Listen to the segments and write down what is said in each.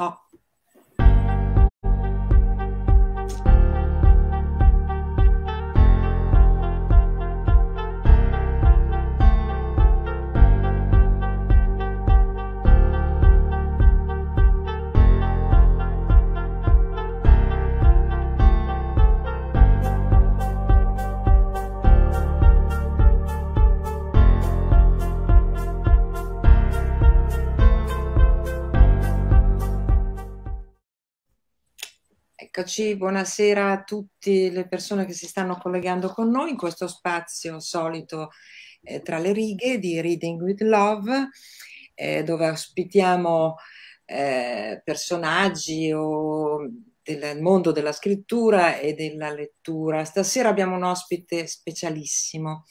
No. Eccoci, buonasera a tutte le persone che si stanno collegando con noi in questo spazio solito eh, tra le righe di Reading with Love, eh, dove ospitiamo eh, personaggi o del mondo della scrittura e della lettura. Stasera abbiamo un ospite specialissimo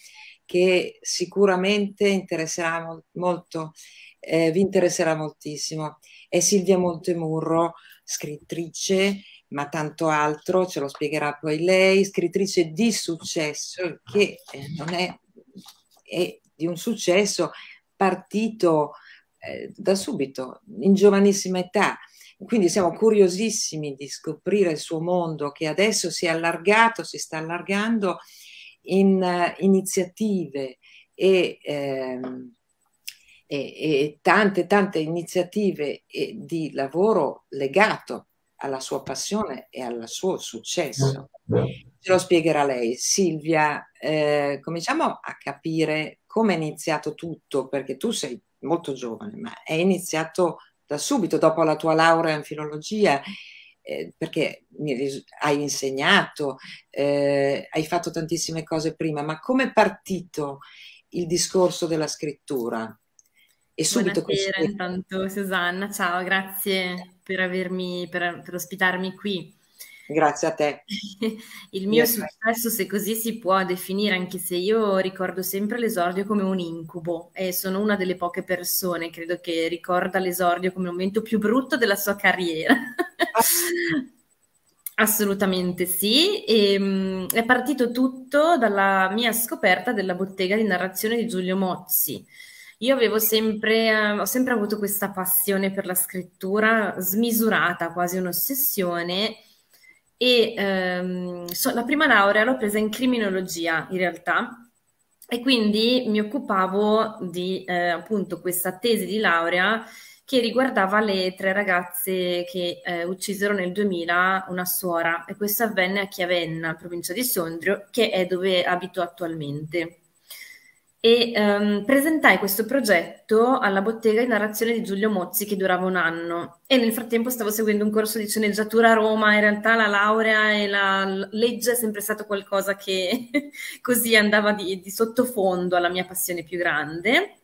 che sicuramente interesserà molto, eh, vi interesserà moltissimo. È Silvia Montemurro, scrittrice ma tanto altro, ce lo spiegherà poi lei, scrittrice di successo, che eh, non è, è, di un successo partito eh, da subito, in giovanissima età. Quindi siamo curiosissimi di scoprire il suo mondo che adesso si è allargato, si sta allargando in uh, iniziative e, ehm, e, e, tante, tante iniziative di lavoro legato alla sua passione e al suo successo. Ce lo spiegherà lei. Silvia, eh, cominciamo a capire come è iniziato tutto, perché tu sei molto giovane, ma è iniziato da subito, dopo la tua laurea in filologia, eh, perché hai insegnato, eh, hai fatto tantissime cose prima, ma come è partito il discorso della scrittura? E subito Buonasera così. intanto Susanna, ciao, grazie per avermi, per, per ospitarmi qui. Grazie a te. Il mio Grazie. successo, se così si può definire, anche se io ricordo sempre l'esordio come un incubo e sono una delle poche persone, credo che ricorda l'esordio come il momento più brutto della sua carriera. Assolutamente sì, e, um, è partito tutto dalla mia scoperta della bottega di narrazione di Giulio Mozzi io avevo sempre, eh, ho sempre avuto questa passione per la scrittura smisurata, quasi un'ossessione, e ehm, so, la prima laurea l'ho presa in criminologia in realtà, e quindi mi occupavo di eh, appunto questa tesi di laurea che riguardava le tre ragazze che eh, uccisero nel 2000 una suora e questo avvenne a Chiavenna, provincia di Sondrio, che è dove abito attualmente e um, presentai questo progetto alla bottega di narrazione di Giulio Mozzi che durava un anno. E nel frattempo stavo seguendo un corso di sceneggiatura a Roma, in realtà la laurea e la legge è sempre stato qualcosa che così andava di, di sottofondo alla mia passione più grande.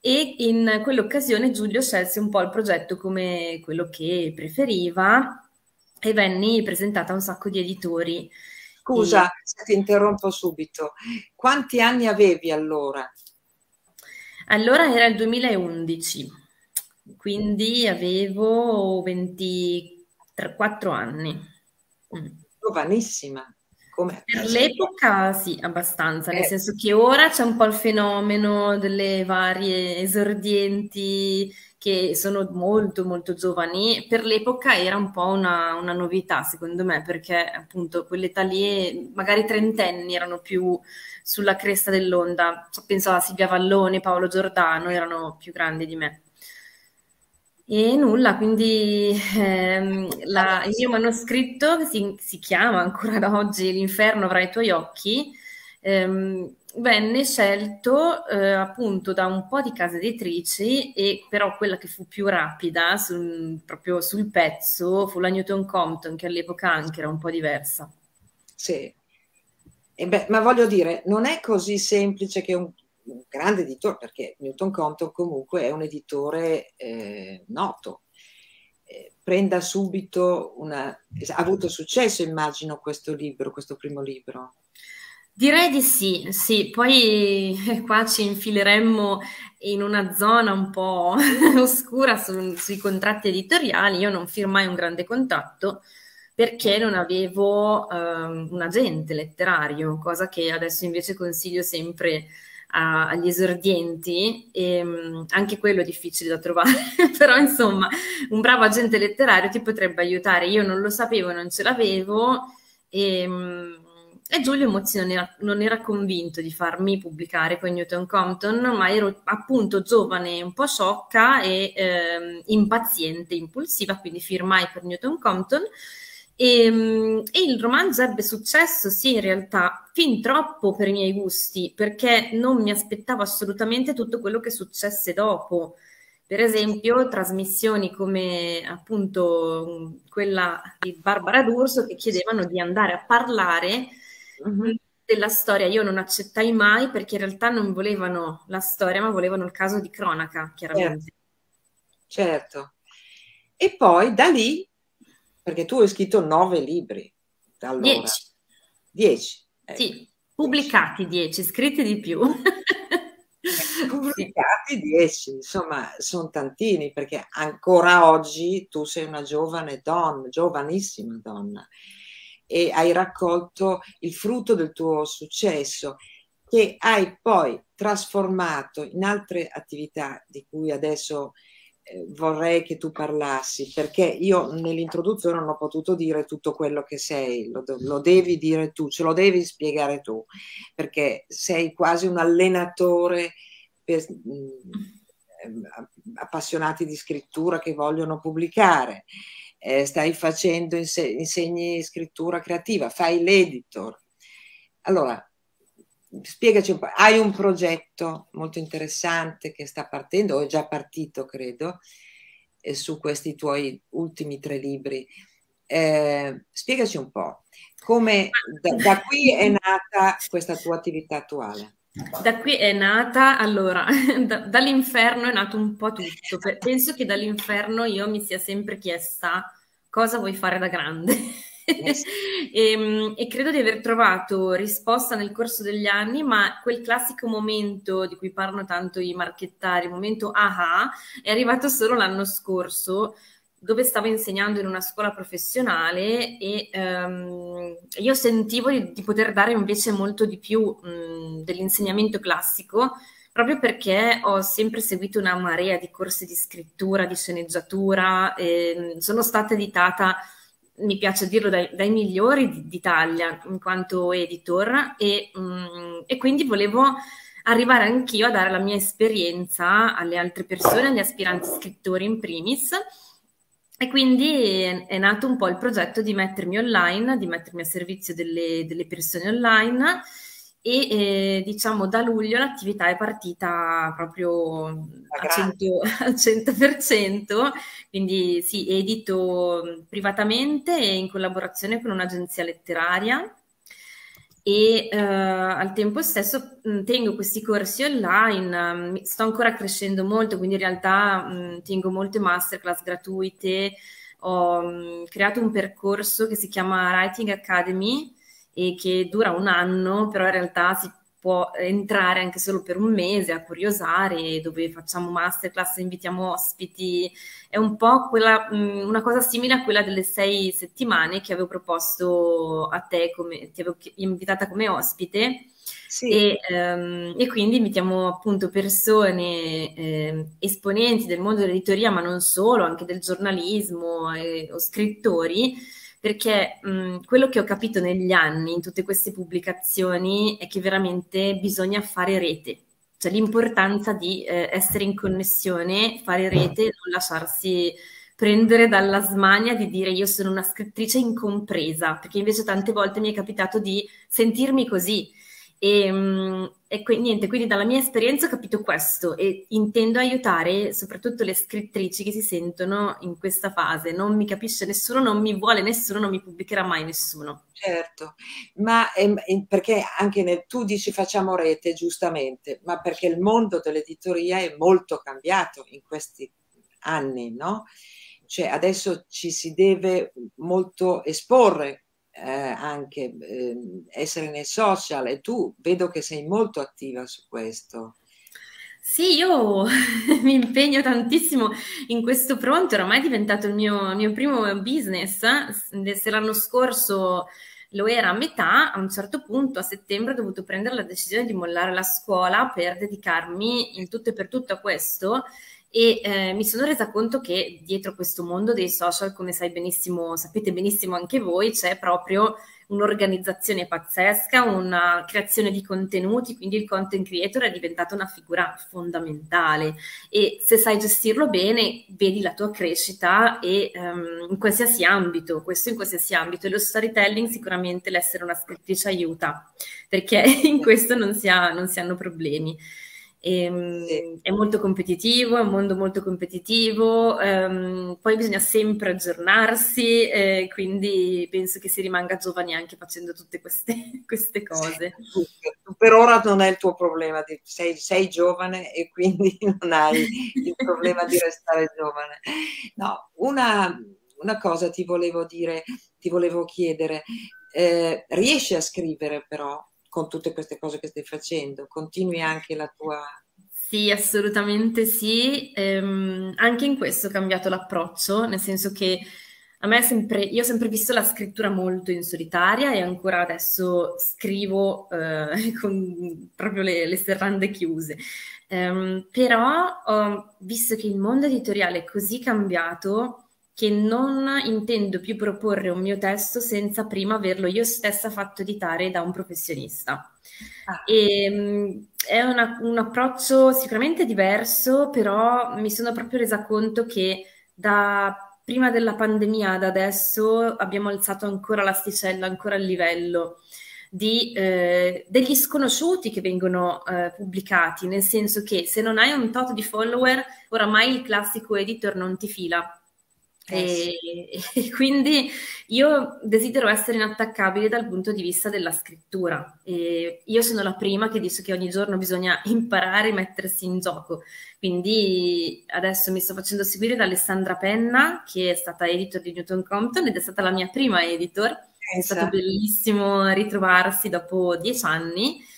E in quell'occasione Giulio scelse un po' il progetto come quello che preferiva e venni presentata a un sacco di editori Scusa se ti interrompo subito. Quanti anni avevi allora? Allora era il 2011, quindi avevo 24 anni. Mm. Giovanissima. Come? Per l'epoca sì, abbastanza, nel eh. senso che ora c'è un po' il fenomeno delle varie esordienti che sono molto molto giovani, per l'epoca era un po' una, una novità secondo me, perché appunto quell'età lì, magari trentenni erano più sulla cresta dell'onda, penso a Silvia Vallone, Paolo Giordano, erano più grandi di me. E nulla, quindi ehm, la, il mio manoscritto, si, si, chiama ancora da oggi L'inferno avrà i tuoi occhi, ehm, venne scelto eh, appunto da un po' di case editrici e però quella che fu più rapida sul, proprio sul pezzo fu la Newton Compton che all'epoca anche era un po' diversa. Sì, beh, ma voglio dire, non è così semplice che un, un grande editore, perché Newton Compton comunque è un editore eh, noto, eh, prenda subito una... ha avuto successo immagino questo libro, questo primo libro. Direi di sì, sì, poi eh, qua ci infileremmo in una zona un po' oscura su, sui contratti editoriali. Io non firmai un grande contratto perché non avevo um, un agente letterario, cosa che adesso invece consiglio sempre a, agli esordienti, e, ehm, anche quello è difficile da trovare, però insomma un bravo agente letterario ti potrebbe aiutare. Io non lo sapevo, non ce l'avevo e, ehm, e Giulio era, non era, convinto di farmi pubblicare con Newton Compton, ma ero appunto giovane, un po' sciocca e eh, impaziente, impulsiva, quindi firmai per Newton Compton e, ehm, e, il romanzo ebbe successo, sì, in realtà, fin troppo per i miei gusti, perché non mi aspettavo assolutamente tutto quello che successe dopo. Per esempio, trasmissioni come appunto quella di Barbara D'Urso che chiedevano di andare a parlare mm-hmm. della storia. Io non accettai mai perché in realtà non volevano la storia, ma volevano il caso di cronaca, chiaramente. Certo. certo. E poi da lì perché tu hai scritto nove libri. Allora. Dieci. Dieci. Ecco. Sì, pubblicati dieci, scritti di più. pubblicati dieci, insomma, sono tantini perché ancora oggi tu sei una giovane donna, giovanissima donna e hai raccolto il frutto del tuo successo che hai poi trasformato in altre attività di cui adesso eh, vorrei che tu parlassi, perché io nell'introduzione non ho potuto dire tutto quello che sei, lo, lo, devi dire tu, ce lo devi spiegare tu, perché sei quasi un allenatore per mh, mm, appassionati di scrittura che vogliono pubblicare. Eh, stai facendo inse- insegni scrittura creativa, fai l'editor. Allora, spiegaci un po', hai un progetto molto interessante che sta partendo, o è già partito credo, eh, su questi tuoi ultimi tre libri. Eh, spiegaci un po' come da, da, qui è nata questa tua attività attuale. Da qui è nata, allora, da, dall'inferno è nato un po' tutto. Penso che dall'inferno io mi sia sempre chiesta cosa vuoi fare da grande e, ehm, e, credo di aver trovato risposta nel corso degli anni, ma quel classico momento di cui parlano tanto i marchettari, il momento aha, è arrivato solo l'anno scorso dove stavo insegnando in una scuola professionale e um, io sentivo di, di, poter dare invece molto di più um, dell'insegnamento classico proprio perché ho sempre seguito una marea di corsi di scrittura, di sceneggiatura, e sono stata editata mi piace dirlo, dai, dai migliori d'Italia in quanto editor e, um, e, quindi volevo arrivare anch'io a dare la mia esperienza alle altre persone, agli aspiranti scrittori in primis. E quindi è, è nato un po' il progetto di mettermi online, di mettermi a servizio delle, delle persone online e eh, diciamo da luglio l'attività è partita proprio al 100%, al 100%, quindi sì, edito privatamente e in collaborazione con un'agenzia letteraria e eh, al tempo stesso mh, tengo questi corsi online, mh, sto ancora crescendo molto, quindi in realtà mh, tengo molte masterclass gratuite, ho creato un percorso che si chiama Writing Academy, e che dura un anno, però in realtà si può entrare anche solo per un mese a curiosare, dove facciamo masterclass, invitiamo ospiti. È un po' quella, una cosa simile a quella delle sei settimane che avevo proposto a te, come, ti avevo invitata come ospite. Sì. E, um, e, quindi invitiamo appunto persone, eh, esponenti del mondo dell'editoria, ma non solo, anche del giornalismo eh, o scrittori, perché mh, quello che ho capito negli anni in tutte queste pubblicazioni è che veramente bisogna fare rete, cioè l'importanza di eh, essere in connessione, fare rete e non lasciarsi prendere dalla smania di dire io sono una scrittrice incompresa, perché invece tante volte mi è capitato di sentirmi così. E, ehm, e quindi, niente, quindi dalla mia esperienza ho capito questo e intendo aiutare soprattutto le scrittrici che si sentono in questa fase. Non mi capisce nessuno, non mi vuole nessuno, non mi pubblicherà mai nessuno. Certo, ma è perché anche nel, tu dici facciamo rete, giustamente, ma perché il mondo dell'editoria è molto cambiato in questi anni, no? Cioè adesso ci si deve molto esporre eh, anche eh, essere nei social e tu vedo che sei molto attiva su questo. Sì, io mi impegno tantissimo in questo fronte, oramai è diventato il mio, mio primo business. Se l'anno scorso lo era a metà, a un certo punto a settembre ho dovuto prendere la decisione di mollare la scuola per dedicarmi in tutto e per tutto a questo e eh, mi sono resa conto che dietro questo mondo dei social, come sai benissimo, sapete benissimo anche voi, c'è proprio un'organizzazione pazzesca, una creazione di contenuti, quindi il content creator è diventato una figura fondamentale e se sai gestirlo bene vedi la tua crescita e um, in qualsiasi ambito, questo in qualsiasi ambito e lo storytelling sicuramente l'essere una scrittrice aiuta perché in questo non si, ha, non si hanno problemi. E, ehm, sì. È molto competitivo, è un mondo molto competitivo, um, poi bisogna sempre aggiornarsi, eh, quindi penso che si rimanga giovani anche facendo tutte queste, queste cose. Sì, per ora non è il tuo problema, sei, sei, giovane e quindi non hai il problema di restare giovane. No, una, una cosa ti volevo dire, ti volevo chiedere, eh, riesci a scrivere però con tutte queste cose che stai facendo? Continui anche la tua... Sì, assolutamente sì. Ehm, anche in questo ho cambiato l'approccio, nel senso che a me è sempre, io ho sempre visto la scrittura molto in solitaria e ancora adesso scrivo eh, con proprio le, le serrande chiuse. Um, però ho visto che il mondo editoriale è così cambiato che non intendo più proporre un mio testo senza prima averlo io stessa fatto editare da un professionista. Ah. E, ehm, è una, un approccio sicuramente diverso, però mi sono proprio resa conto che da prima della pandemia ad adesso abbiamo alzato ancora l'asticella, ancora il livello. Di, eh, degli sconosciuti che vengono eh, pubblicati, nel senso che se non hai un tot di follower, oramai il classico editor non ti fila e, e, quindi io desidero essere inattaccabile dal punto di vista della scrittura. E io sono la prima che dice che ogni giorno bisogna imparare e mettersi in gioco. Quindi adesso mi sto facendo seguire da Alessandra Penna, che è stata editor di Newton Compton ed è stata la mia prima editor. È stato bellissimo ritrovarsi dopo dieci anni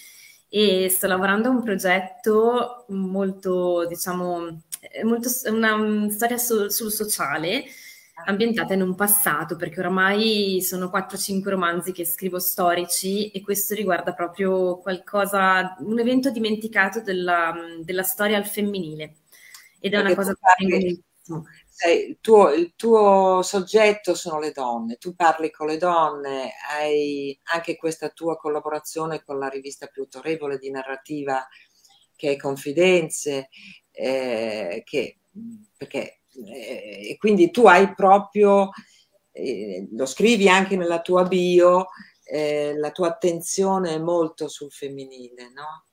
e sto lavorando a un progetto molto, diciamo, molto, una storia sul, sul sociale ambientata in un passato, perché oramai sono 4-5 romanzi che scrivo storici e questo riguarda proprio qualcosa, un evento dimenticato della, della storia al femminile. Ed è perché una cosa che parli, il, tuo, il tuo soggetto sono le donne, tu parli con le donne, hai anche questa tua collaborazione con la rivista più autorevole di narrativa che è Confidenze, eh, che, perché eh, e quindi tu hai proprio, eh, lo scrivi anche nella tua bio, eh, la tua attenzione è molto sul femminile, no?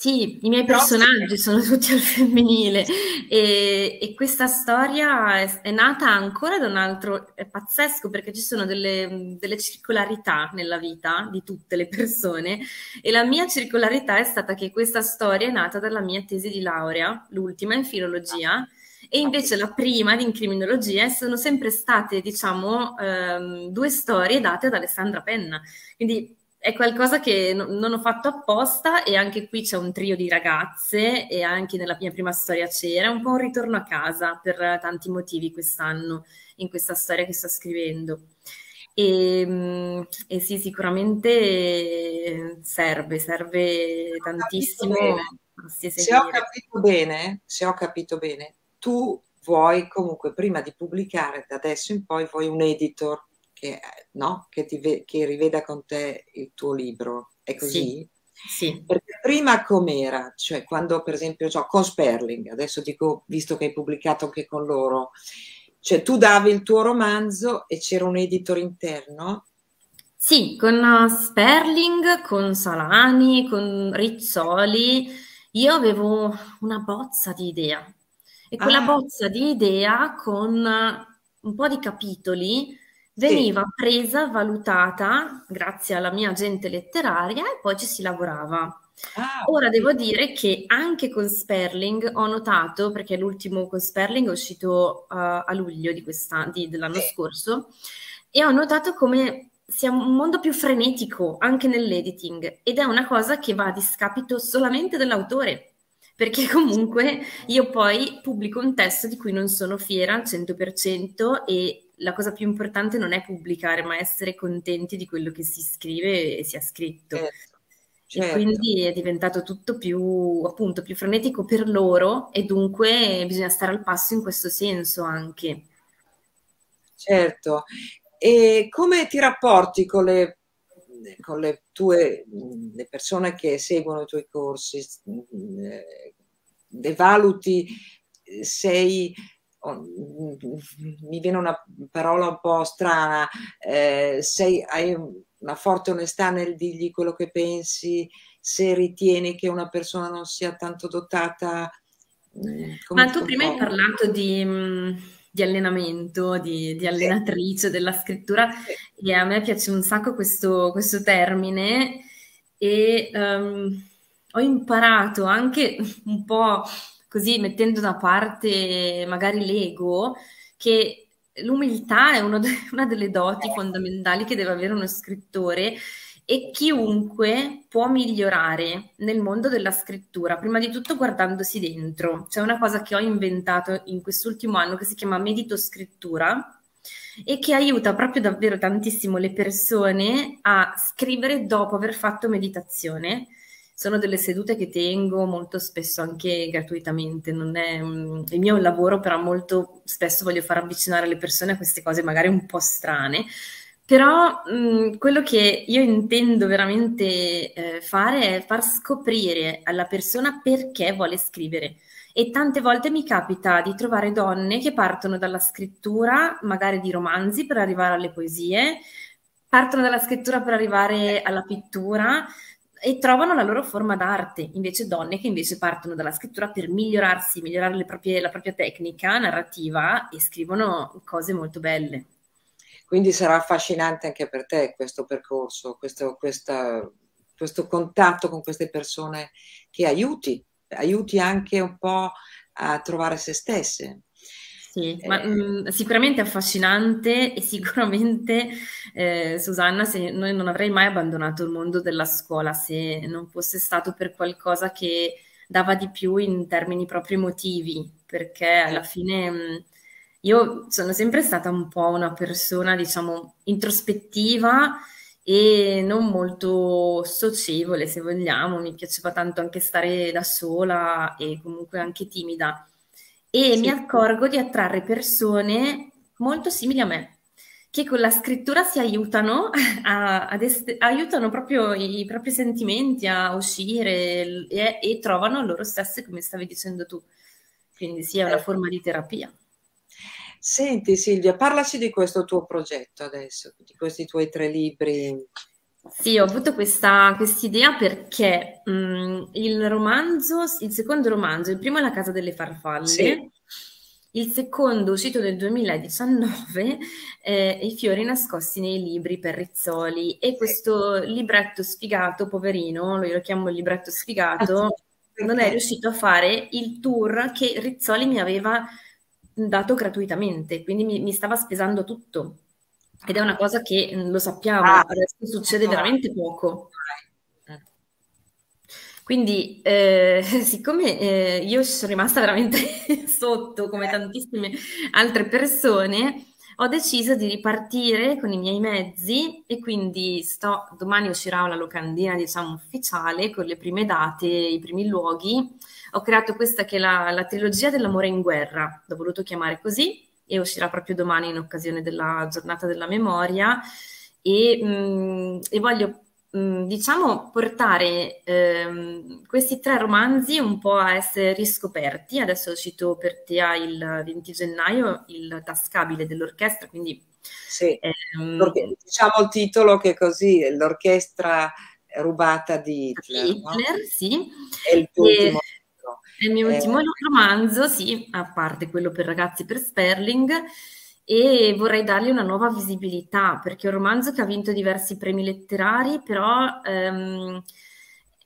Sì, i miei personaggi sono tutti al femminile. E, e questa storia è, è, nata ancora da un altro, è pazzesco perché ci sono delle, delle, circolarità nella vita di tutte le persone. E la mia circolarità è stata che questa storia è nata dalla mia tesi di laurea, l'ultima in filologia, e invece la prima in criminologia sono sempre state, diciamo, ehm, due storie date da Alessandra Penna. Quindi è qualcosa che no, non ho fatto apposta e anche qui c'è un trio di ragazze e anche nella mia prima storia c'era un po' un ritorno a casa per tanti motivi quest'anno in questa storia che sto scrivendo. E, ehm, e sì, sicuramente serve, serve tantissimo. Se ho capito bene, se ho capito bene, tu vuoi comunque prima di pubblicare da adesso in poi vuoi un editor che, no? che, ti, che riveda con te il tuo libro. È così? Sì. sì. Perché prima com'era? Cioè quando per esempio cioè, con Sperling, adesso dico visto che hai pubblicato anche con loro, cioè tu davi il tuo romanzo e c'era un editor interno? Sì, con Sperling, con Salani, con Rizzoli, io avevo una bozza di idea e quella ah. bozza di idea con un po' di capitoli veniva sì. presa, valutata grazie alla mia agente letteraria e poi ci si lavorava. Ah, Ora devo dire che anche con Sperling ho notato, perché l'ultimo con Sperling è uscito uh, a luglio di di, dell'anno sì. scorso, e ho notato come sia un mondo più frenetico anche nell'editing ed è una cosa che va a discapito solamente dell'autore perché comunque io poi pubblico un testo di cui non sono fiera al 100% e la cosa più importante non è pubblicare, ma essere contenti di quello che si scrive e si è scritto. Certo. Certo. E quindi è diventato tutto più, appunto, più frenetico per loro e dunque bisogna stare al passo in questo senso anche. Certo. E come ti rapporti con le, con le tue le persone che seguono i tuoi corsi? Le valuti? Sei mi viene una parola un po' strana, eh, sei, hai una forte onestà nel dirgli quello che pensi, se ritieni che una persona non sia tanto dotata. Mm, Ma tu prima hai parlato di, mm, di allenamento, di, di allenatrice della scrittura. E a me piace un sacco questo, questo termine e um, ho imparato anche un po' così mettendo da parte magari l'ego che l'umiltà è de- una delle doti fondamentali che deve avere uno scrittore e chiunque può migliorare nel mondo della scrittura, prima di tutto guardandosi dentro. C'è una cosa che ho inventato in quest'ultimo anno che si chiama medito scrittura e che aiuta proprio davvero tantissimo le persone a scrivere dopo aver fatto meditazione sono delle sedute che tengo molto spesso anche gratuitamente, non è um, il mio lavoro, però molto spesso voglio far avvicinare le persone a queste cose magari un po' strane. Però mh, mm, quello che io intendo veramente eh, fare è far scoprire alla persona perché vuole scrivere. E tante volte mi capita di trovare donne che partono dalla scrittura, magari di romanzi, per arrivare alle poesie, partono dalla scrittura per arrivare alla pittura, e trovano la loro forma d'arte, invece donne che invece partono dalla scrittura per migliorarsi, migliorare proprie, la propria tecnica narrativa e scrivono cose molto belle. Quindi sarà affascinante anche per te questo percorso, questo, questa, questo contatto con queste persone che aiuti, aiuti anche un po' a trovare se stesse. Sì, eh, ma mh, mm, sicuramente affascinante e sicuramente eh, Susanna, se noi non avrei mai abbandonato il mondo della scuola se non fosse stato per qualcosa che dava di più in termini proprio emotivi, perché alla fine mh, mm, io sono sempre stata un po' una persona, diciamo, introspettiva e non molto socievole, se vogliamo, mi piaceva tanto anche stare da sola e comunque anche timida e sì. mi accorgo di attrarre persone molto simili a me, che con la scrittura si aiutano, a, est- aiutano proprio i, i, propri sentimenti a uscire e, e, trovano loro stesse, come stavi dicendo tu. Quindi sì, è una certo. forma di terapia. Senti Silvia, parlaci di questo tuo progetto adesso, di questi tuoi tre libri. Sì, ho avuto questa idea perché mm, il romanzo, il secondo romanzo, il primo è La casa delle farfalle, sì. il secondo uscito nel 2019 è I fiori nascosti nei libri per Rizzoli e questo libretto sfigato, poverino, io lo chiamo il libretto sfigato, ah, non è riuscito a fare il tour che Rizzoli mi aveva dato gratuitamente, quindi mi, mi stava spesando tutto. Ed è una cosa che mm, lo sappiamo, ah, adesso succede ah, veramente poco. Quindi, eh, siccome eh, io sono rimasta veramente sotto, come tantissime altre persone, ho deciso di ripartire con i miei mezzi e quindi sto, domani uscirà la locandina, diciamo, ufficiale con le prime date, i primi luoghi. Ho creato questa che è la, la trilogia dell'amore in guerra, l'ho voluto chiamare così, e uscirà proprio domani in occasione della giornata della memoria e, mh, mm, e voglio mh, mm, diciamo portare ehm, questi tre romanzi un po' a essere riscoperti. Adesso cito per te il 20 gennaio il tascabile dell'orchestra, quindi sì. ehm, diciamo il titolo che così l'orchestra rubata di Hitler, Hitler no? sì. È il tuo e, ultimo è il mio ultimo eh. romanzo, sì, a parte quello per ragazzi per Sperling, e vorrei dargli una nuova visibilità, perché è un romanzo che ha vinto diversi premi letterari, però ehm,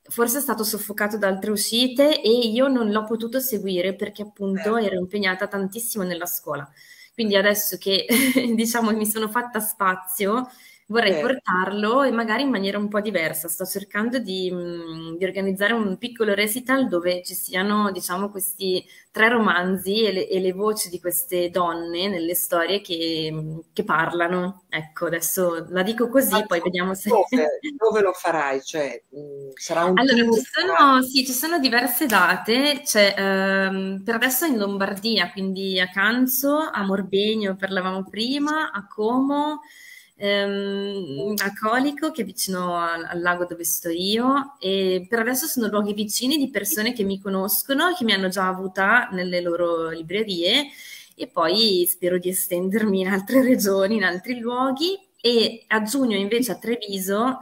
forse è stato soffocato da altre uscite e io non l'ho potuto seguire perché appunto ero impegnata tantissimo nella scuola. Quindi adesso che diciamo mi sono fatta spazio, vorrei Beh. portarlo e magari in maniera un po' diversa. Sto cercando di, mh, di, organizzare un piccolo recital dove ci siano, diciamo, questi tre romanzi e le, e le voci di queste donne nelle storie che, che, parlano. Ecco, adesso la dico così, Ma poi vediamo se... Dove, dove lo farai? Cioè, mh, sarà un allora, ci sono, sì, ci sono diverse date. C'è, ehm, per adesso in Lombardia, quindi a Canzo, a Morbegno, parlavamo prima, a Como ehm, a Colico, che è vicino al, al, lago dove sto io, e per adesso sono luoghi vicini di persone che mi conoscono, che mi hanno già avuta nelle loro librerie, e poi spero di estendermi in altre regioni, in altri luoghi. E a giugno invece a Treviso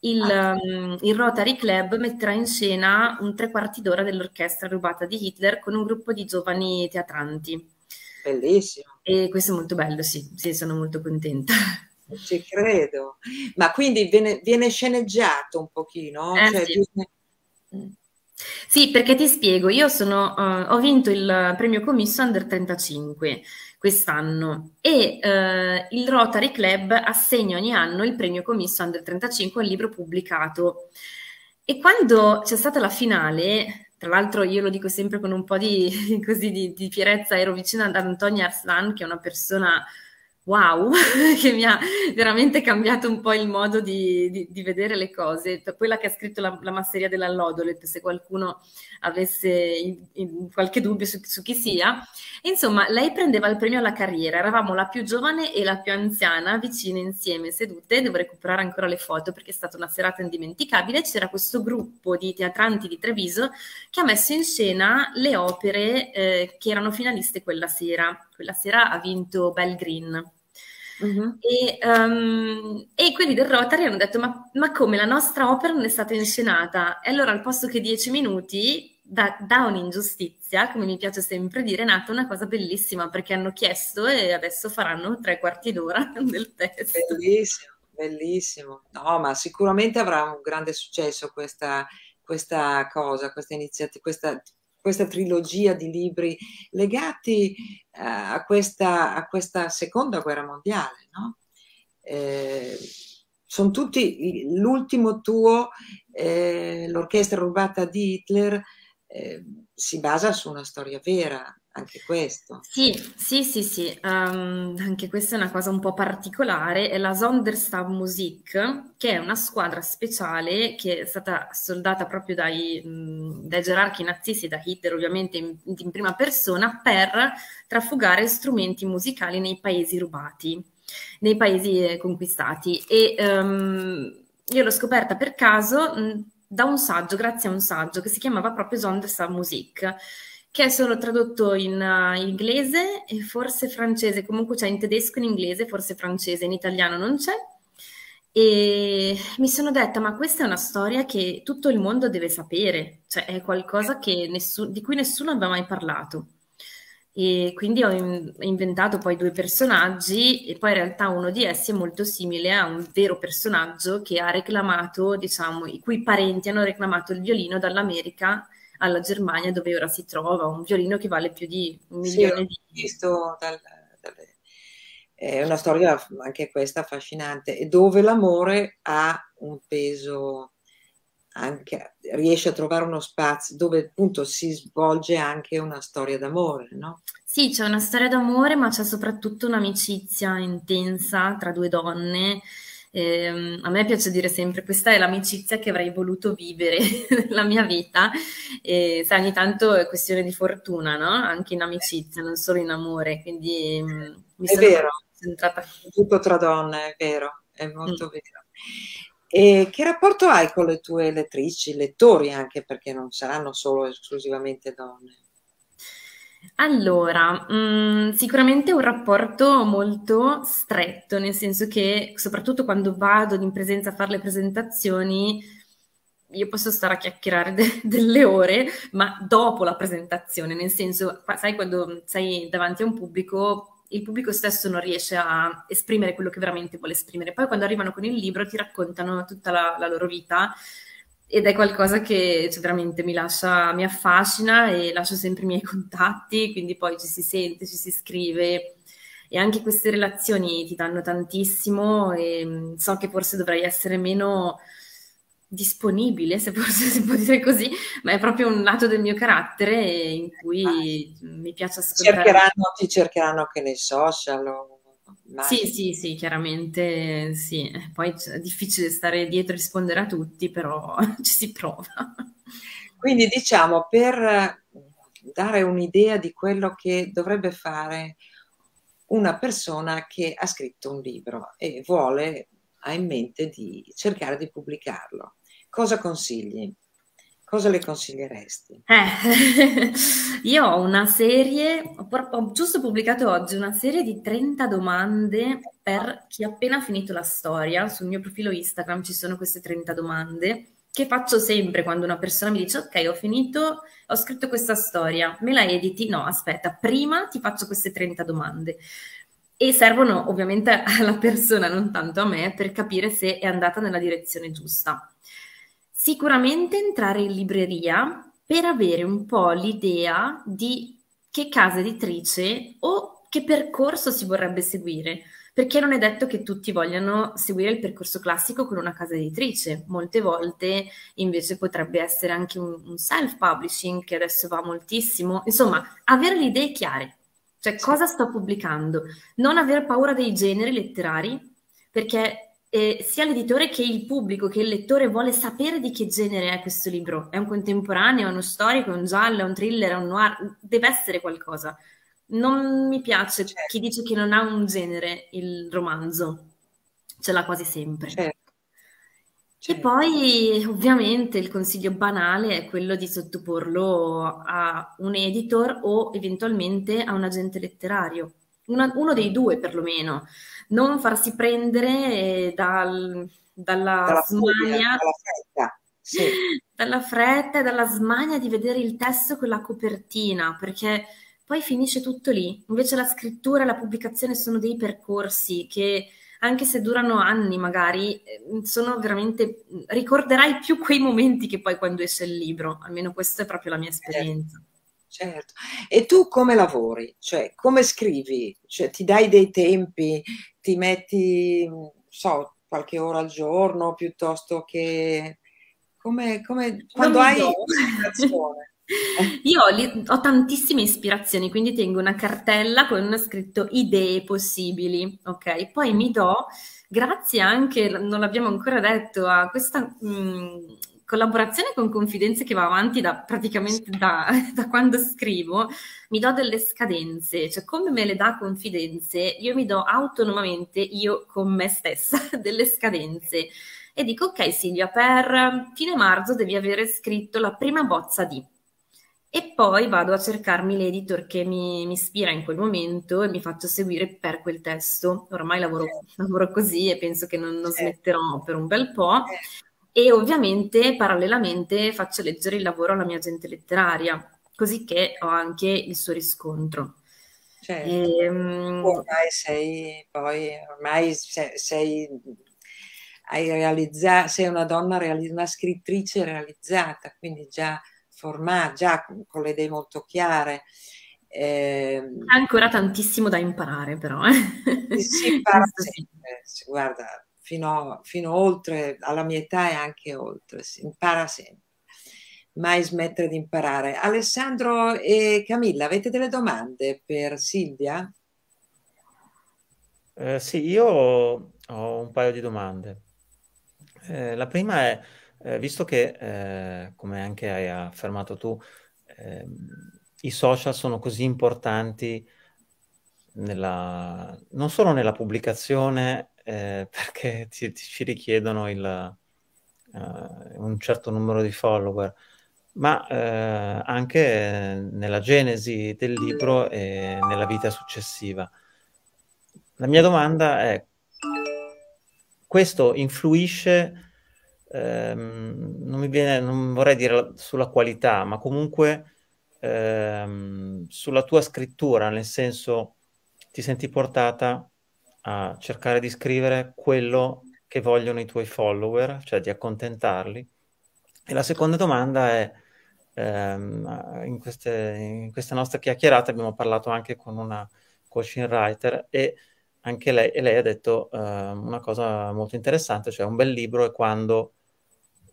il, um, il, Rotary Club metterà in scena un tre quarti d'ora dell'orchestra rubata di Hitler con un gruppo di giovani teatranti. Bellissimo. E questo è molto bello, sì, sì, sono molto contenta. Ci credo. Ma quindi viene, viene sceneggiato un pochino? Eh, cioè, sì. Viene... Sì, perché ti spiego, io sono, uh, ho vinto il premio commisso Under 35 quest'anno e uh, il Rotary Club assegna ogni anno il premio commisso Under 35 al libro pubblicato. E quando c'è stata la finale, tra l'altro io lo dico sempre con un po' di, così, di, di fierezza, ero vicina ad Antonia Arslan, che è una persona wow, che mi ha veramente cambiato un po' il modo di, di, di vedere le cose. Quella che ha scritto la, la masseria dell'Allodolet, se qualcuno avesse in, in qualche dubbio su, su, chi sia. Insomma, lei prendeva il premio alla carriera, eravamo la più giovane e la più anziana vicine insieme, sedute, devo recuperare ancora le foto perché è stata una serata indimenticabile, c'era questo gruppo di teatranti di Treviso che ha messo in scena le opere eh, che erano finaliste quella sera. Quella sera ha vinto Bell Green. Uh-huh. E, um, e, quelli del Rotary hanno detto: ma, ma, come la nostra opera non è stata inscenata? E allora, al posto che dieci minuti, da, da, un'ingiustizia, come mi piace sempre dire, è nata una cosa bellissima perché hanno chiesto e adesso faranno tre quarti d'ora del testo. Bellissimo, bellissimo. No, ma sicuramente avrà un grande successo questa, questa cosa, questa iniziativa, questa questa trilogia di libri legati uh, a, questa, a, questa, seconda guerra mondiale. No? Eh, sono tutti, l'ultimo tuo, eh, l'orchestra rubata di Hitler, eh, si basa su una storia vera, anche questo. Sì, sì, sì, sì, um, anche questa è una cosa un po' particolare, è la Sonderstabmusik, che è una squadra speciale che è stata soldata proprio dai, dai gerarchi nazisti, da Hitler ovviamente in, in, prima persona, per trafugare strumenti musicali nei paesi rubati, nei paesi eh, conquistati. E um, io l'ho scoperta per caso mh, da un saggio, grazie a un saggio che si chiamava proprio Sonderstabmusik che è solo tradotto in uh, inglese e forse francese, comunque c'è in tedesco e in inglese, forse francese, in italiano non c'è. E mi sono detta, ma questa è una storia che tutto il mondo deve sapere, cioè è qualcosa di cui nessuno aveva mai parlato. E quindi ho in, inventato poi due personaggi e poi in realtà uno di essi è molto simile a un vero personaggio che ha reclamato, diciamo, i cui parenti hanno reclamato il violino dall'America alla Germania dove ora si trova, un violino che vale più di un milione sì, di... Visto dal, dal, è una storia anche questa affascinante e dove l'amore ha un peso anche, riesce a trovare uno spazio dove appunto si svolge anche una storia d'amore, no? Sì, c'è una storia d'amore, ma c'è soprattutto un'amicizia intensa tra due donne eh, a me piace dire sempre questa è l'amicizia che avrei voluto vivere nella mia vita e sai, ogni tanto è questione di fortuna, no? Anche in amicizia, non solo in amore, quindi mh, mm, mi è sono vero. concentrata. Tutto tra donne, è vero, è molto mm. vero. E che rapporto hai con le tue lettrici, lettori anche, perché non saranno solo esclusivamente donne? Allora, mh, sicuramente un rapporto molto stretto, nel senso che soprattutto quando vado in presenza a fare le presentazioni, io posso stare a chiacchierare de- delle ore, ma dopo la presentazione, nel senso, sai, quando sei davanti a un pubblico, il pubblico stesso non riesce a esprimere quello che veramente vuole esprimere. Poi quando arrivano con il libro ti raccontano tutta la, la loro vita ed è qualcosa che cioè, veramente mi lascia, mi affascina e lascio sempre i miei contatti, quindi poi ci si sente, ci si scrive e anche queste relazioni ti danno tantissimo e mm, so che forse dovrei essere meno disponibile, se forse si può dire così, ma è proprio un lato del mio carattere in cui ah. mi piace ascoltare. Cercheranno, ti cercheranno anche nei social. O... Sì, sì, sì, chiaramente sì. Poi è difficile stare dietro e rispondere a tutti, però ci si prova. Quindi diciamo, per dare un'idea di quello che dovrebbe fare una persona che ha scritto un libro e vuole, ha in mente di cercare di pubblicarlo. Cosa consigli? Cosa le consiglieresti? Eh, io ho una serie, ho giusto pubblicato oggi una serie di 30 domande per chi ha appena finito la storia. Sul mio profilo Instagram ci sono queste 30 domande che faccio sempre quando una persona mi dice ok ho finito, ho scritto questa storia, me la editi? No, aspetta, prima ti faccio queste 30 domande e servono ovviamente alla persona, non tanto a me, per capire se è andata nella direzione giusta. Sicuramente entrare in libreria per avere un po' l'idea di che casa editrice o che percorso si vorrebbe seguire perché non è detto che tutti vogliano seguire il percorso classico con una casa editrice. Molte volte invece potrebbe essere anche un, un self-publishing che adesso va moltissimo. Insomma, avere le idee chiare, cioè cosa sto pubblicando, non aver paura dei generi letterari, perché eh, sia l'editore che il pubblico, che il lettore vuole sapere di che genere è questo libro. È un contemporaneo, è uno storico, è un giallo, è un thriller, è un noir, deve essere qualcosa non mi piace certo. chi dice che non ha un genere il romanzo, ce l'ha quasi sempre. Certo. Certo. E poi ovviamente il consiglio banale è quello di sottoporlo a un editor o eventualmente a un agente letterario, Una, uno dei due perlomeno, non farsi prendere dal, dalla, dalla smania, dalla fretta. Sì. dalla fretta e dalla smania di vedere il testo con la copertina, perché poi finisce tutto lì. Invece la scrittura e la pubblicazione sono dei percorsi che anche se durano anni magari, eh, sono veramente, ricorderai più quei momenti che poi quando esce il libro, almeno questa è proprio la mia esperienza. Certo. E tu come lavori? Cioè, come scrivi? Cioè, ti dai dei tempi, ti metti, so, qualche ora al giorno piuttosto che... Come, come quando hai un'ispirazione? Io ho, ho, tantissime ispirazioni, quindi tengo una cartella con scritto idee possibili, ok? Poi mi do, grazie anche, non l'abbiamo ancora detto, a questa mh, mm, collaborazione con Confidenze che va avanti da praticamente da, da, quando scrivo, mi do delle scadenze, cioè come me le dà Confidenze, io mi do autonomamente, io con me stessa, delle scadenze. E dico, ok Silvia, per fine marzo devi avere scritto la prima bozza di e poi vado a cercarmi l'editor che mi, mi, ispira in quel momento e mi faccio seguire per quel testo. Ormai lavoro, lavoro così e penso che non, non smetterò per un bel po'. E ovviamente parallelamente faccio leggere il lavoro alla mia agente letteraria, così che ho anche il suo riscontro. Certo. E, um... ormai sei, poi, ormai sei, sei hai realizzato, sei una donna, una scrittrice realizzata, quindi già formare già con le idee molto chiare. Eh, C'è ancora tantissimo da imparare, però. Eh. Si impara sempre, guarda, fino, fino, oltre alla mia età e anche oltre, si impara sempre. Mai smettere di imparare. Alessandro e Camilla, avete delle domande per Silvia? Eh, sì, io ho un paio di domande. Eh, la prima è eh, visto che, eh, come anche hai affermato tu, eh, i social sono così importanti nella, non solo nella pubblicazione, eh, perché ti, ci richiedono il, uh, un certo numero di follower, ma eh, anche nella genesi del libro e nella vita successiva. La mia domanda è, questo influisce ehm, non viene, non vorrei dire sulla qualità, ma comunque ehm, sulla tua scrittura, nel senso ti senti portata a cercare di scrivere quello che vogliono i tuoi follower, cioè di accontentarli. E la seconda domanda è, ehm, in, queste, in questa nostra chiacchierata abbiamo parlato anche con una coaching writer, e anche lei, e lei ha detto uh, una cosa molto interessante, cioè un bel libro è quando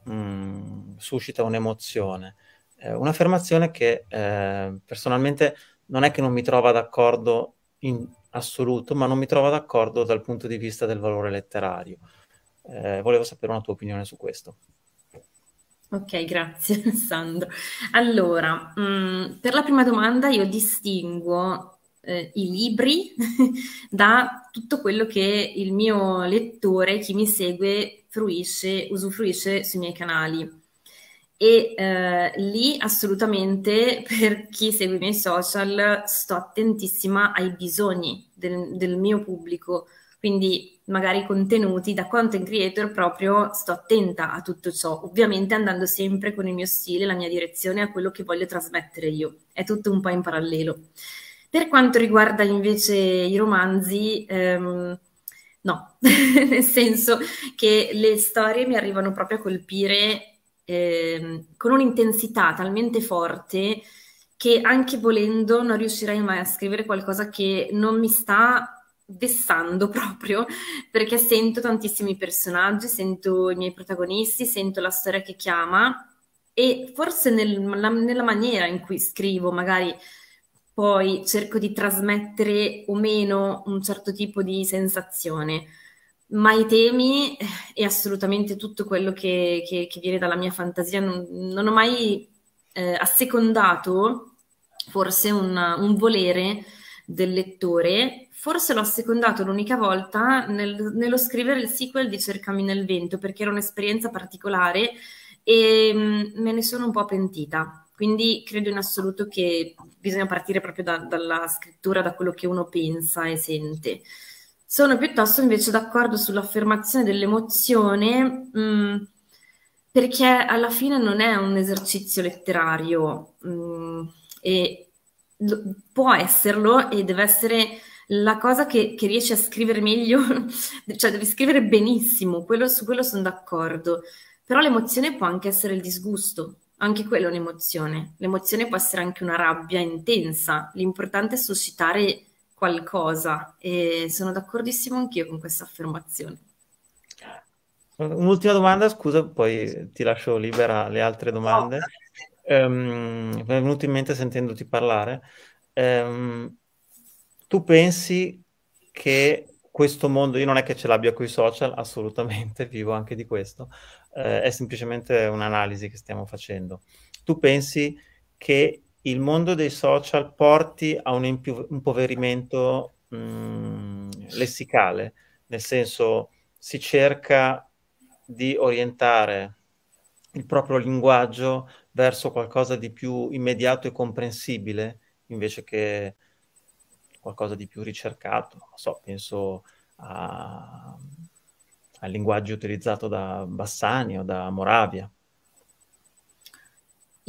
mh, mm, suscita un'emozione. Eh, un'affermazione che eh, personalmente non è che non mi trova d'accordo in assoluto, ma non mi trova d'accordo dal punto di vista del valore letterario. Eh, volevo sapere una tua opinione su questo. Ok, grazie Alessandro. Allora, mh, mm, per la prima domanda io distinguo eh, i libri da tutto quello che il mio lettore, chi mi segue, fruisce, usufruisce sui miei canali. E eh, lì assolutamente per chi segue i miei social sto attentissima ai bisogni del, del mio pubblico, quindi magari contenuti da content creator proprio sto attenta a tutto ciò, ovviamente andando sempre con il mio stile, la mia direzione, a quello che voglio trasmettere io. È tutto un po' in parallelo. Per quanto riguarda invece i romanzi, ehm, no, nel senso che le storie mi arrivano proprio a colpire ehm, con un'intensità talmente forte che anche volendo non riuscirei mai a scrivere qualcosa che non mi sta vessando proprio perché sento tantissimi personaggi, sento i miei protagonisti, sento la storia che chiama e forse nel, la, nella maniera in cui scrivo magari poi cerco di trasmettere o meno un certo tipo di sensazione, ma i temi e assolutamente tutto quello che, che, che viene dalla mia fantasia non, non ho mai eh, assecondato forse un, un volere del lettore Forse l'ho secondato l'unica volta nel, nello scrivere il sequel di Cercami nel vento, perché era un'esperienza particolare e mm, me ne sono un po' pentita. Quindi credo in assoluto che bisogna partire proprio da, dalla scrittura, da quello che uno pensa e sente. Sono piuttosto invece d'accordo sull'affermazione dell'emozione, mh, mm, perché alla fine non è un esercizio letterario mh, mm, e lo, può esserlo e deve essere la cosa che, che riesci a scrivere meglio, cioè devi scrivere benissimo, quello, su quello sono d'accordo, però l'emozione può anche essere il disgusto, anche quella è un'emozione, l'emozione può essere anche una rabbia intensa, l'importante è suscitare qualcosa e sono d'accordissimo anch'io con questa affermazione. Un'ultima domanda, scusa, poi ti lascio libera le altre domande. Oh. Um, mi è venuto in mente sentendoti parlare. Um, tu pensi che questo mondo, io non è che ce l'abbia con i social, assolutamente, vivo anche di questo, eh, è semplicemente un'analisi che stiamo facendo. Tu pensi che il mondo dei social porti a un impoverimento mh, mm, lessicale, nel senso si cerca di orientare il proprio linguaggio verso qualcosa di più immediato e comprensibile invece che qualcosa di più ricercato, non so, penso a, al linguaggio utilizzato da Bassani o da Moravia.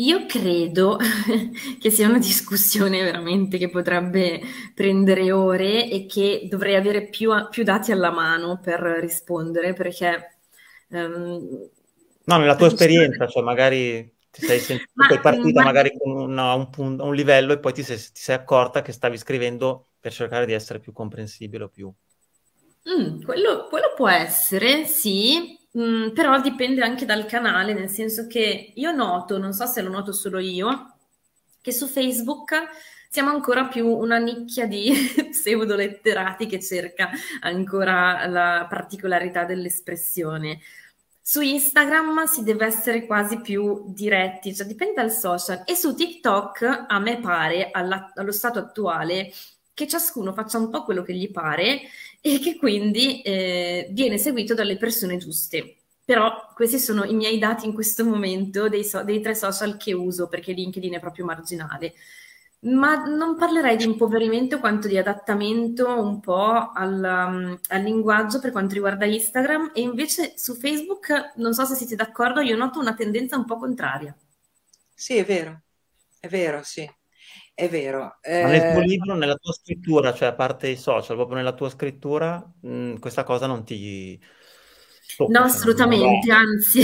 Io credo che sia una discussione veramente che potrebbe prendere ore e che dovrei avere più, più dati alla mano per rispondere, perché... Um, no, nella tua esperienza, cioè magari ti sei sentito, ma, partita ma... magari con una, un, un, livello e poi ti sei, ti sei accorta che stavi scrivendo per cercare di essere più comprensibile o più... Mm, quello, quello, può essere, sì, mm, però dipende anche dal canale, nel senso che io noto, non so se lo noto solo io, che su Facebook siamo ancora più una nicchia di pseudo letterati che cerca ancora la particolarità dell'espressione. Su Instagram si deve essere quasi più diretti, cioè dipende dal social. E su TikTok, a me pare, alla, allo stato attuale, che ciascuno faccia un po' quello che gli pare e che quindi eh, viene seguito dalle persone giuste. Però questi sono i miei dati in questo momento dei, so- dei tre social che uso, perché LinkedIn è proprio marginale. Ma non parlerei di impoverimento quanto di adattamento un po' al, um, al, linguaggio per quanto riguarda Instagram e invece su Facebook, non so se siete d'accordo, io noto una tendenza un po' contraria. Sì, è vero, è vero, sì è vero. Ma nel tuo eh, libro, nella tua scrittura, cioè a parte i social, proprio nella tua scrittura, mh, questa cosa non ti, no, assolutamente, anzi,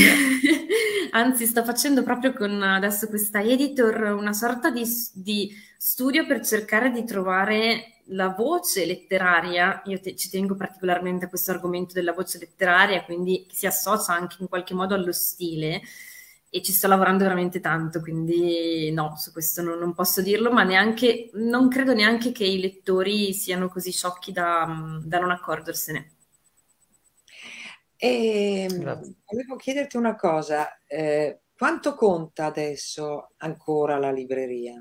anzi, sto facendo proprio con adesso questa editor una sorta di, di studio per cercare di trovare la voce letteraria, io te, ci tengo particolarmente a questo argomento della voce letteraria, quindi si associa anche in qualche modo allo stile e ci sto lavorando veramente tanto, quindi no, su questo non, non posso dirlo, ma neanche, non credo neanche che i lettori siano così sciocchi da, da non accorgersene. E ehm, volevo chiederti una cosa, eh, quanto conta adesso ancora la libreria?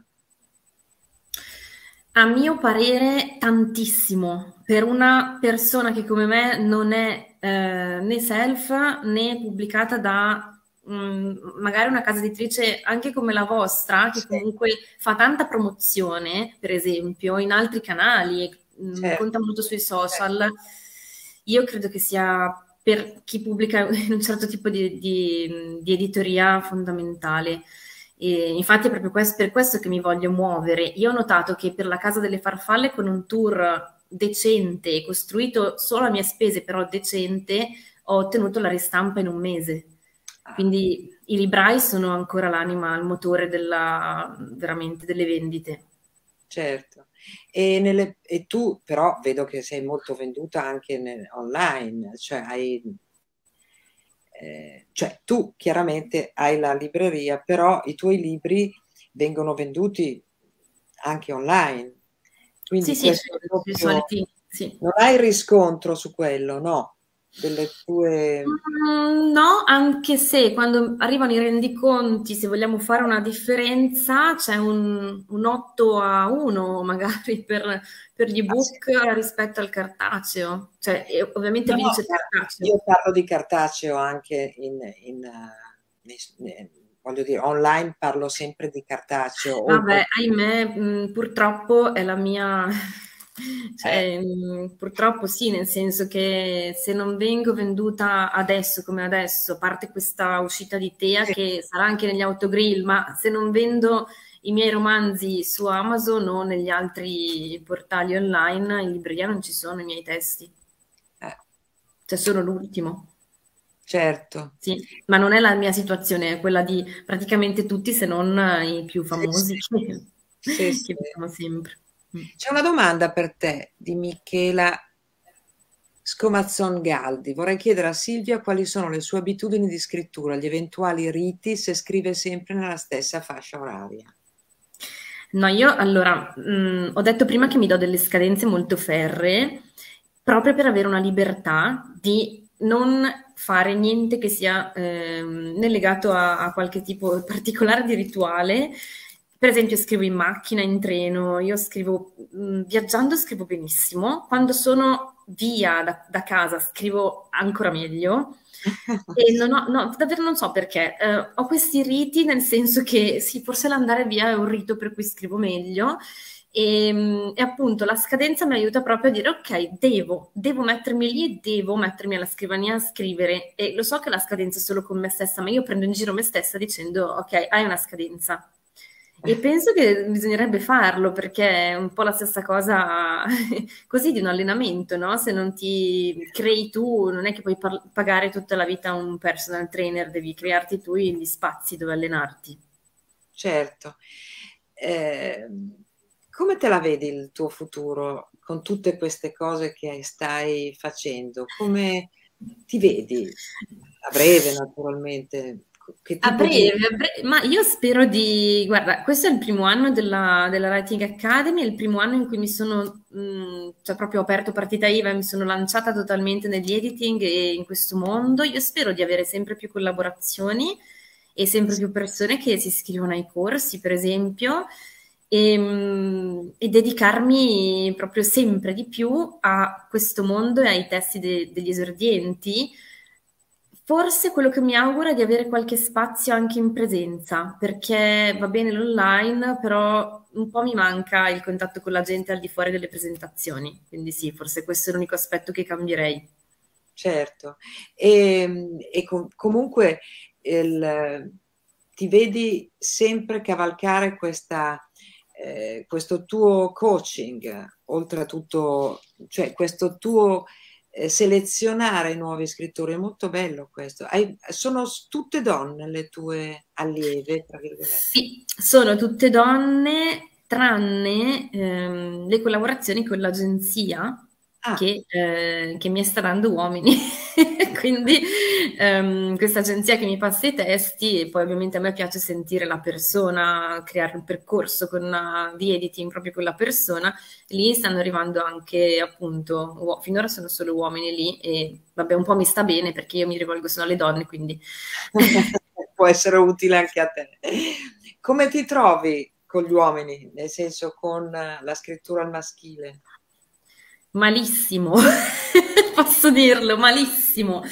A mio parere tantissimo, per una persona che come me non è eh, né self né pubblicata da mh, mm, magari una casa editrice anche come la vostra, che comunque fa tanta promozione, per esempio, in altri canali, mm, certo. conta molto sui social. Certo. Io credo che sia per chi pubblica un certo tipo di, di, di editoria fondamentale. E infatti è proprio questo, per questo che mi voglio muovere. Io ho notato che per la Casa delle Farfalle con un tour decente, costruito solo a mie spese, però decente, ho ottenuto la ristampa in un mese. Quindi i librai sono ancora l'anima, il motore della, veramente delle vendite. Certo. E, nelle, e, tu però vedo che sei molto venduta anche nel, online, cioè hai eh, cioè tu chiaramente hai la libreria, però i tuoi libri vengono venduti anche online. Quindi sì, sì, proprio, sì. non hai riscontro su quello, no? Delle tue... Mm, no, anche se quando arrivano i rendiconti, se vogliamo fare una differenza, c'è un, un 8 a 1 magari per, per gli ebook ah, sì. rispetto al cartaceo. Cioè, ovviamente no, vince il cartaceo. Io parlo di cartaceo anche in, in, in, in voglio dire, online parlo sempre di cartaceo. Vabbè, ahimè, mh, mm, purtroppo è la mia cioè, eh. purtroppo sì, nel senso che se non vengo venduta adesso come adesso, parte questa uscita di Tea che sarà anche negli autogrill, ma se non vendo i miei romanzi su Amazon o negli altri portali online, in libreria non ci sono i miei testi. Eh. Cioè sono l'ultimo. Certo. Sì, ma non è la mia situazione, è quella di praticamente tutti, se non i più famosi sì, sì. che, sì, che sempre. C'è una domanda per te di Michela Scomazzon Galdi. Vorrei chiedere a Silvia quali sono le sue abitudini di scrittura, gli eventuali riti, se scrive sempre nella stessa fascia oraria. No, io allora mh, mm, ho detto prima che mi do delle scadenze molto ferree, proprio per avere una libertà di non fare niente che sia eh, né legato a, a qualche tipo particolare di rituale, per esempio scrivo in macchina, in treno, io scrivo, mh, mm, viaggiando scrivo benissimo, quando sono via da, da casa scrivo ancora meglio. e non ho, no, davvero non so perché. Eh, ho questi riti nel senso che sì, forse l'andare via è un rito per cui scrivo meglio. E, mm, e, appunto la scadenza mi aiuta proprio a dire ok, devo, devo mettermi lì e devo mettermi alla scrivania a scrivere. E lo so che la scadenza è solo con me stessa, ma io prendo in giro me stessa dicendo ok, hai una scadenza, e penso che bisognerebbe farlo perché è un po' la stessa cosa così di un allenamento, no? Se non ti crei tu, non è che puoi par- pagare tutta la vita un personal trainer, devi crearti tu gli spazi dove allenarti. Certo. Eh, come te la vedi il tuo futuro con tutte queste cose che stai facendo? Come ti vedi? A breve, naturalmente. A breve, di... a breve, ma io spero di... Guarda, questo è il primo anno della, della Writing Academy, è il primo anno in cui mi sono, mh, mm, cioè proprio aperto partita IVA e mi sono lanciata totalmente negli editing e in questo mondo. Io spero di avere sempre più collaborazioni e sempre più persone che si iscrivono ai corsi, per esempio, e, mh, mm, e dedicarmi proprio sempre di più a questo mondo e ai testi de- degli esordienti Forse quello che mi auguro è di avere qualche spazio anche in presenza, perché va bene l'online, però un po' mi manca il contatto con la gente al di fuori delle presentazioni. Quindi sì, forse questo è l'unico aspetto che cambierei. Certo, e, e com- comunque il, ti vedi sempre cavalcare questa, eh, questo tuo coaching, oltre a tutto, cioè questo tuo eh, selezionare nuovi scrittori, è molto bello questo. Hai, sono tutte donne le tue allieve? Sì, sono tutte donne, tranne ehm, le collaborazioni con l'agenzia ah. che, eh, che, mi sta dando uomini. Quindi ehm, questa agenzia che mi passa i testi e poi ovviamente a me piace sentire la persona, creare un percorso con una, di editing proprio con la persona. Lì stanno arrivando anche appunto, uo- finora sono solo uomini lì e vabbè un po' mi sta bene perché io mi rivolgo solo alle donne, quindi... Può essere utile anche a te. Come ti trovi con gli uomini, nel senso con la scrittura al maschile? Malissimo, posso dirlo, malissimo.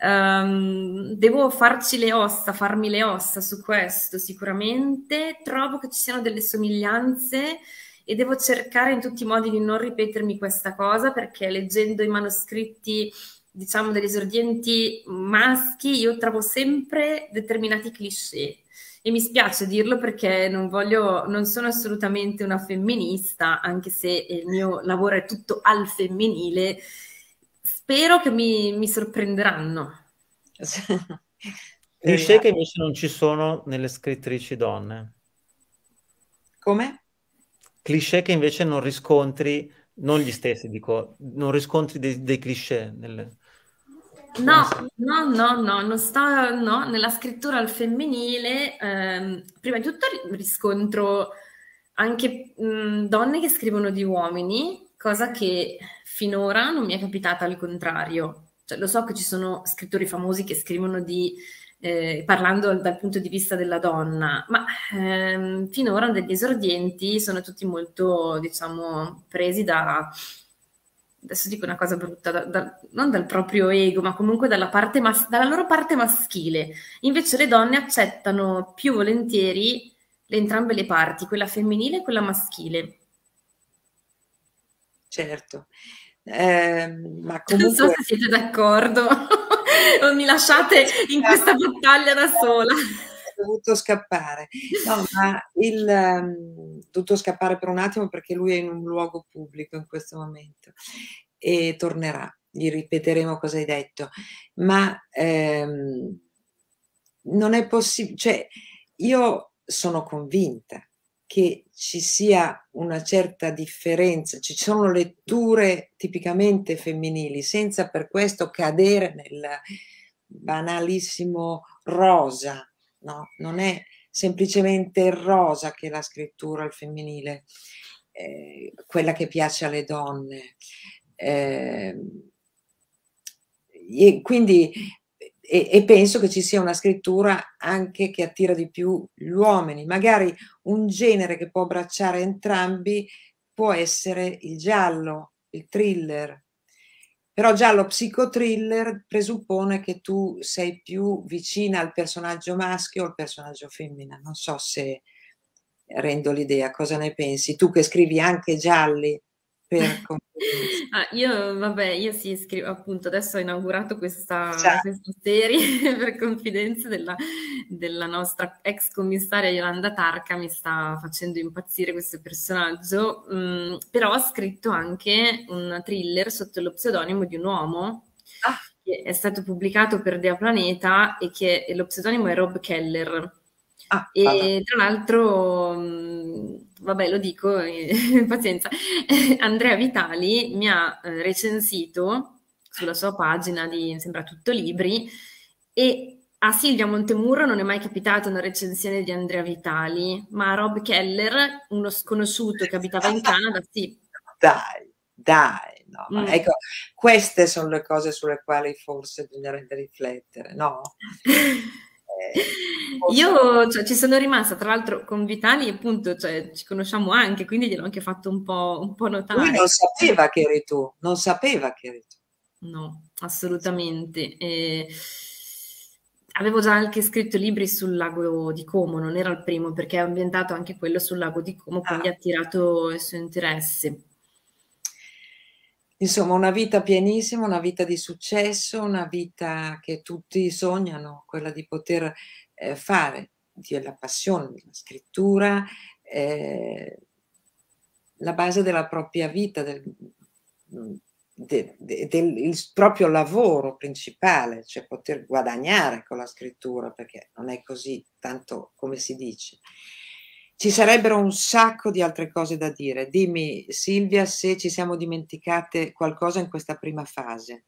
Um, devo farci le ossa, farmi le ossa su questo sicuramente. Trovo che ci siano delle somiglianze e devo cercare in tutti i modi di non ripetermi questa cosa perché leggendo i manoscritti, diciamo, degli esordienti maschi, io trovo sempre determinati cliché e mi spiace dirlo perché non voglio, non sono assolutamente una femminista, anche se il mio lavoro è tutto al femminile. Spero che mi, mi sorprenderanno. Cliché che invece non ci sono nelle scrittrici donne. Come? Cliché che invece non riscontri, non gli stessi, dico, non riscontri dei, dei cliché nelle... No, no, no, no, non sto, no, nella scrittura al femminile, ehm, prima di tutto riscontro anche mh, donne che scrivono di uomini, cosa che finora non mi è capitata al contrario. Cioè, lo so che ci sono scrittori famosi che scrivono di, eh, parlando dal punto di vista della donna, ma ehm, finora degli esordienti sono tutti molto, diciamo, presi da adesso dico una cosa brutta, da, da, non dal proprio ego, ma comunque dalla, mas- dalla, loro parte maschile. Invece le donne accettano più volentieri le, entrambe le parti, quella femminile e quella maschile. Certo, eh, ma comunque... Non so se siete d'accordo o mi lasciate in questa battaglia da sola dovuto scappare. No, ma il um, dovuto scappare per un attimo perché lui è in un luogo pubblico in questo momento e tornerà. Gli ripeteremo cosa hai detto. Ma ehm, non è possibile, cioè io sono convinta che ci sia una certa differenza, ci sono letture tipicamente femminili, senza per questo cadere nel banalissimo rosa, no? non è semplicemente rosa che è la scrittura al femminile, eh, quella che piace alle donne. Eh, e quindi e, e, penso che ci sia una scrittura anche che attira di più gli uomini, magari un genere che può abbracciare entrambi può essere il giallo, il thriller, però già lo psicothriller presuppone che tu sei più vicina al personaggio maschio o al personaggio femmina. Non so se rendo l'idea, cosa ne pensi? Tu che scrivi anche gialli per ah, io, vabbè, io sì, scrivo appunto, adesso ho inaugurato questa, questa serie per confidenze della, della, nostra ex commissaria Yolanda Tarca, mi sta facendo impazzire questo personaggio, mm, però ho scritto anche un thriller sotto lo pseudonimo di un uomo. Ah. che è stato pubblicato per Dea Planeta e che lo pseudonimo è Rob Keller. Ah, e tra l'altro, mm, vabbè, lo dico, eh, pazienza, Andrea Vitali mi ha eh, recensito sulla sua pagina di Sembra Tutto Libri e a Silvia Montemurro non è mai capitata una recensione di Andrea Vitali, ma a Rob Keller, uno sconosciuto che abitava in Canada, sì. Dai, dai, no, mm. ecco, queste sono le cose sulle quali forse bisognerebbe riflettere, no? Io cioè, ci sono rimasta, tra l'altro, con Vitali, appunto, cioè, ci conosciamo anche, quindi gliel'ho anche fatto un po', un po notare. Lui non sapeva che eri tu, non sapeva che eri tu. No, assolutamente. E... Avevo già anche scritto libri sul lago di Como, non era il primo, perché è ambientato anche quello sul lago di Como, quindi ah. ha attirato il suo interesse. Insomma, una vita pienissima, una vita di successo, una vita che tutti sognano, quella di poter eh, fare, della passione della scrittura, eh, la base della propria vita, del, de, de, del proprio lavoro principale, cioè poter guadagnare con la scrittura, perché non è così tanto come si dice. Ci sarebbero un sacco di altre cose da dire. Dimmi, Silvia, se ci siamo dimenticate qualcosa in questa prima fase,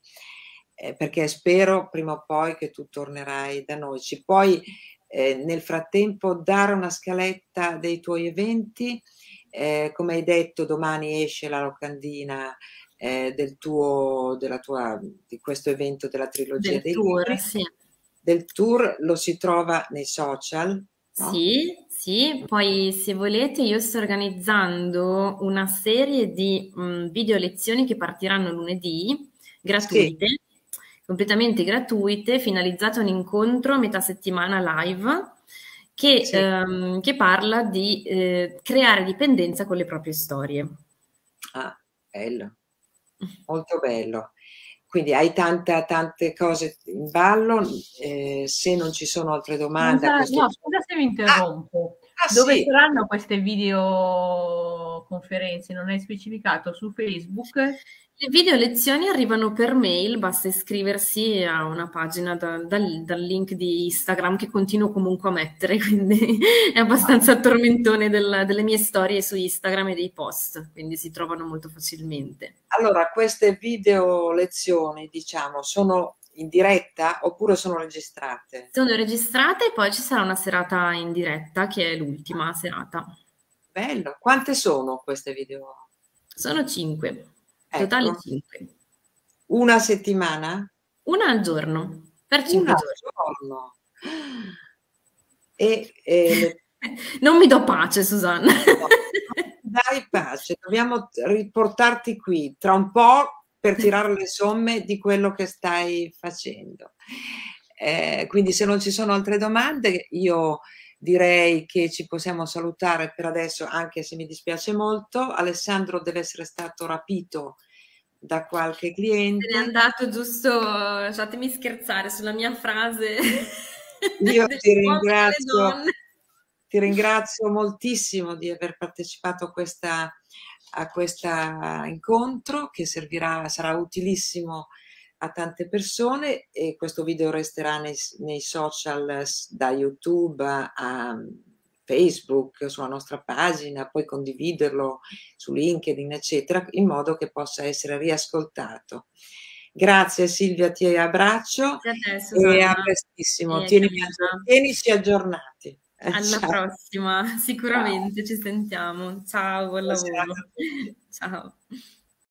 eh, perché spero prima o poi che tu tornerai da noi. Ci puoi eh, nel frattempo dare una scaletta dei tuoi eventi? Eh, come hai detto, domani esce la locandina eh, del tuo, della tua, di questo evento della trilogia del dei tour, libri. Sì. Del tour lo si trova nei social. No? Sì, sì, poi se volete io sto organizzando una serie di mh, video lezioni che partiranno lunedì, gratuite, sì. completamente gratuite, finalizzate a un incontro a metà settimana live che, sì. ehm, che parla di eh, creare dipendenza con le proprie storie. Ah, bello molto bello. Quindi hai tanta, tante cose in ballo, eh, se non ci sono altre domande. Scusa, questo... No, scusa se mi interrompo. Ah, ah, Dove sì. saranno queste videoconferenze? Non hai specificato su Facebook? Le video lezioni arrivano per mail, basta iscriversi a una pagina da, dal, dal, link di Instagram che continuo comunque a mettere, quindi è abbastanza tormentone del, delle mie storie su Instagram e dei post, quindi si trovano molto facilmente. Allora, queste video lezioni, diciamo, sono in diretta oppure sono registrate? Sono registrate e poi ci sarà una serata in diretta che è l'ultima serata. Bello, quante sono queste video? Sono cinque. Totale ecco. 5. Una settimana? Una al giorno, per 5 giorni. E, e non mi do pace, Susanna. No, dai pace, dobbiamo riportarti qui tra un po' per tirare le somme di quello che stai facendo. Eh, quindi se non ci sono altre domande, io direi che ci possiamo salutare per adesso, anche se mi dispiace molto. Alessandro deve essere stato rapito da qualche cliente. è andato giusto, lasciatemi scherzare sulla mia frase. Io ti ringrazio, ti ringrazio moltissimo di aver partecipato a questa a questo incontro che servirà, sarà utilissimo a tante persone e questo video resterà nei, nei social da YouTube a Facebook, sulla nostra pagina, poi condividerlo su LinkedIn, eccetera, in modo che possa essere riascoltato. Grazie Silvia, ti abbraccio te, e a prestissimo. Tienimi, tienici aggiornati. Alla Ciao. prossima, sicuramente Ciao. ci sentiamo. Ciao, buon lavoro. Ciao.